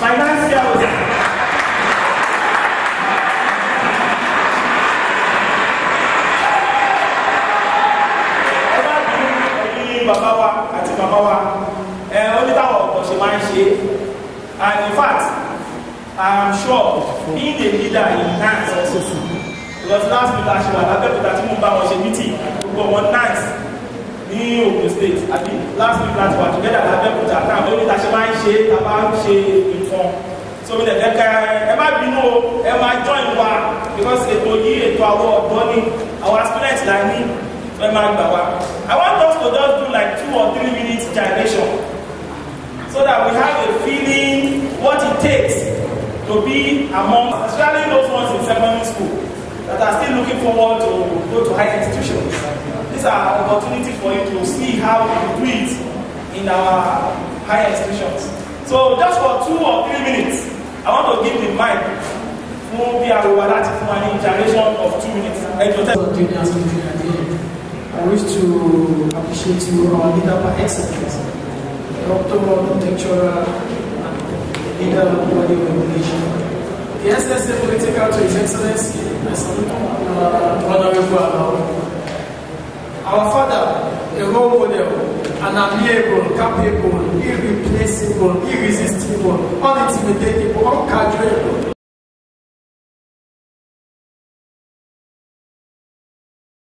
Bailar se ahoga. Ẹ bá dùn ẹ̀yin bàbá wa àti màmá wa ẹ onítàwọn ọ̀pọ̀ ṣe máa ń ṣe and in fact I am sure being a leader in dance also soon because last week as you were lábẹ́kúta tí mo bá wọn ṣe meeting gbogbo wọn dance ní Ogun State àbí last week láti wà together lábẹ́kúta náà lórí ta ṣe máa ń ṣe ta ń ṣe fún un sómi lè fẹ́ ká ẹ má bínú o ẹ má join wa because ètò yìí ètò àwọn ọ̀dọ́ ni our aspirant la ní ẹ má gbà wá I want us to just do like two or three minutes gyration so that we have a feeling what it takes to be among especially those ones in secondary school that are still looking forward to go to higher institutions these are opportunity for you to see how we do it in our higher institutions so just for two or three minutes i want to give the mic fún be our láti for an ní of two minutes. I wish to appreciate you, our leader by excellence, Dr. Lecturer and leader of the body of The SSA political to His Excellency, Mr. Uh, Honorable Our father, unamiable, capable, irreplaceable, irresistible, unintimidable, uncaduable,